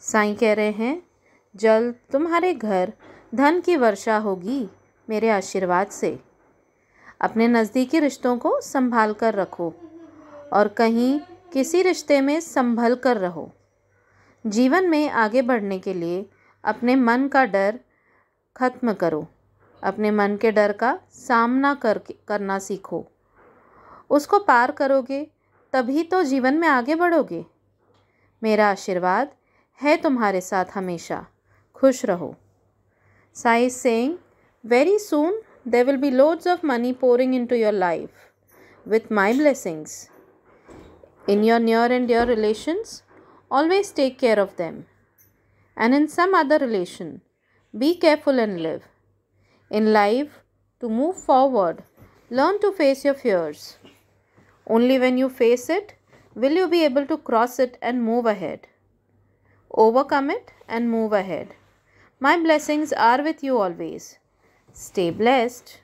साईं कह रहे हैं जल्द तुम्हारे घर, धन की वर्षा होगी मेरे आशीर्वाद से। अपने नज़दीकी रिश्तों को संभाल कर रखो और कहीं किसी रिश्ते में संभल कर रहो। जीवन में आगे बढ़ने के लिए अपने मन का डर खत्म करो। अपने मन के डर का सामना कर, करना सीखो। उसको पार करोगे, तभी तो जीवन में आगे बढ़ोगे। मेरा आशीर्वाद है तुम्हारे साथ हमेशा खुश रहो Sai saying very soon there will be loads of money pouring in to your life with my blessings in your near and your relations always take care of them and in some other relation be careful and live In life, to move forward, learn to face your fears. Only when you face it will you be able to cross it and move ahead. Overcome it and move ahead. My blessings are with you always. Stay blessed.